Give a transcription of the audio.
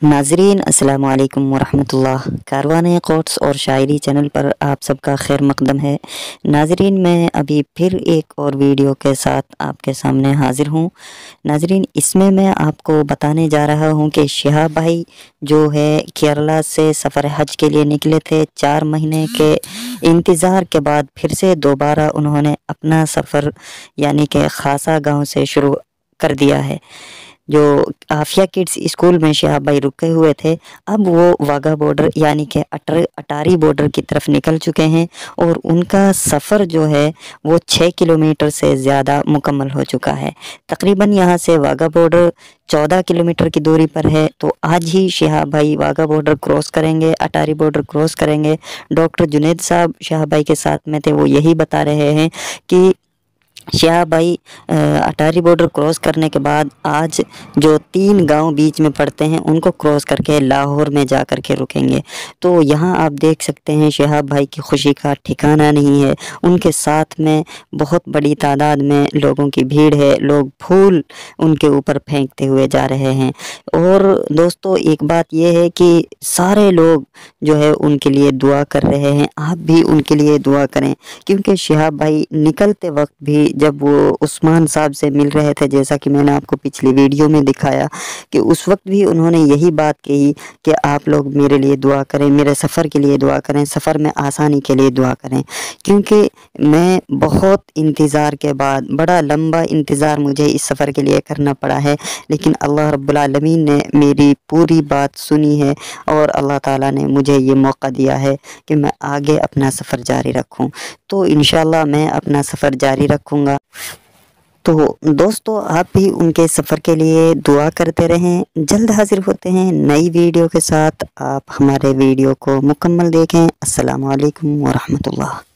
नाजरीन, अस्सलाम वालेकुम वरहमतुल्लाह। कारवान कोट्स और शायरी चैनल पर आप सबका खैर मकदम है। नाजरीन, मैं अभी फिर एक और वीडियो के साथ आपके सामने हाज़िर हूँ। नाजरीन, इसमें मैं आपको बताने जा रहा हूँ कि शहाब भाई जो है केरला से सफ़र हज के लिए निकले थे, चार महीने के इंतज़ार के बाद फिर से दोबारा उन्होंने अपना सफ़र, यानी कि खासा गाँव से शुरू कर दिया है। जो आफिया किड्स स्कूल में शहाब भाई रुके हुए थे, अब वो वाघा बॉर्डर, यानी कि अटर, अटारी बॉर्डर की तरफ़ निकल चुके हैं और उनका सफ़र जो है, वो छः किलोमीटर से ज़्यादा मुकम्मल हो चुका है। तकरीबन यहाँ से वाघा बॉर्डर चौदह किलोमीटर की दूरी पर है तो आज ही शहाब भाई वाघा बॉर्डर क्रॉस करेंगे, अटारी बॉर्डर क्रॉस करेंगे। डॉक्टर जुनेद साहब शहाब भाई के साथ में थे, वो यही बता रहे हैं कि शाह भाई अटारी बॉर्डर क्रॉस करने के बाद आज जो तीन गाँव बीच में पड़ते हैं, उनको क्रॉस करके लाहौर में जा कर के रुकेंगे। तो यहाँ आप देख सकते हैं शहाब भाई की खुशी का ठिकाना नहीं है। उनके साथ में बहुत बड़ी तादाद में लोगों की भीड़ है। लोग फूल उनके ऊपर फेंकते हुए जा रहे हैं। और दोस्तों, एक बात यह है कि सारे लोग जो है उनके लिए दुआ कर रहे हैं। आप भी उनके लिए दुआ करें, क्योंकि शहाब भाई निकलते वक्त भी जब वो उस्मान साहब से मिल रहे थे, जैसा कि मैंने आपको पिछली वीडियो में दिखाया कि उस वक्त भी उन्होंने यही बात कही कि आप लोग मेरे लिए दुआ करें, मेरे सफ़र के लिए दुआ करें, सफ़र में आसानी के लिए दुआ करें। क्योंकि मैं बहुत इंतज़ार के बाद, बड़ा लंबा इंतज़ार मुझे इस सफ़र के लिए करना पड़ा है, लेकिन अल्लाह रब्बुल ने मेरी पूरी बात सुनी है और अल्लाह ताला ने मुझे ये मौका दिया है कि मैं आगे अपना सफ़र जारी रखूँ। तो इन मैं अपना सफ़र जारी रखूँगा। तो दोस्तों, आप भी उनके सफ़र के लिए दुआ करते रहें, जल्द हाजिर होते हैं नई वीडियो के साथ। आप हमारे वीडियो को मुकम्मल देखें। असलकम वरहमतुल्लाह।